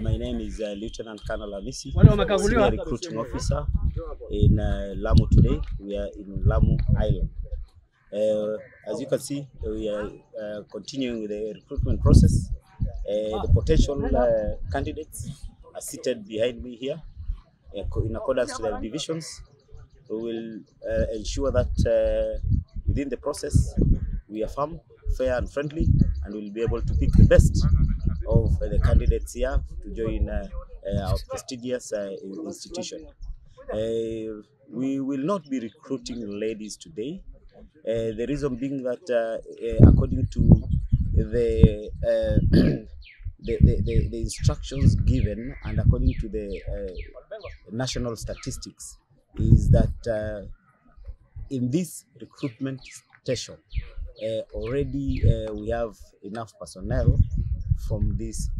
My name is uh, Lieutenant Colonel Amisi, Senior Recruiting Officer in uh, Lamu today. We are in Lamu Island. Uh, as you can see, we are uh, continuing with the recruitment process. Uh, the potential uh, candidates are seated behind me here uh, in accordance to their divisions. We will uh, ensure that uh, within the process we are firm, fair, and friendly, and we'll be able to pick the best of uh, the candidates here to join uh, uh, our prestigious uh, institution. We will not be recruiting ladies today. The reason being that, according to the, the, the, the, instructions given and according to the uh, national statistics, is that uh, in this recruitment station, uh, already we have enough personnel from this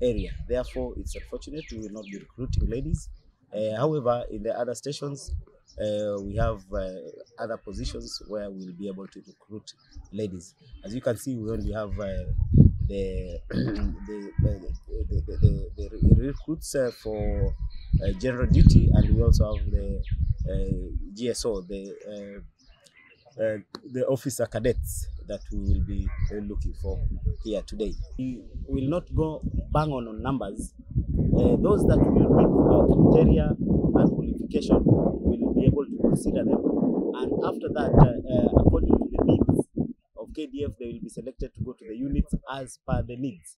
area. Therefore, it's unfortunate we will not be recruiting ladies. Uh, however, in the other stations, uh, we have uh, other positions where we'll be able to recruit ladies. As you can see, we only have uh, the, the, the, the, the, recruits uh, for uh, general duty, and we also have the GSO, the the officer cadets that we will be looking for here today. We will not go bang on on numbers. Uh, those that will meet our criteria and qualification will be able to consider them. And after that, uh, uh, according to the needs of KDF, they will be selected to go to the units as per the needs.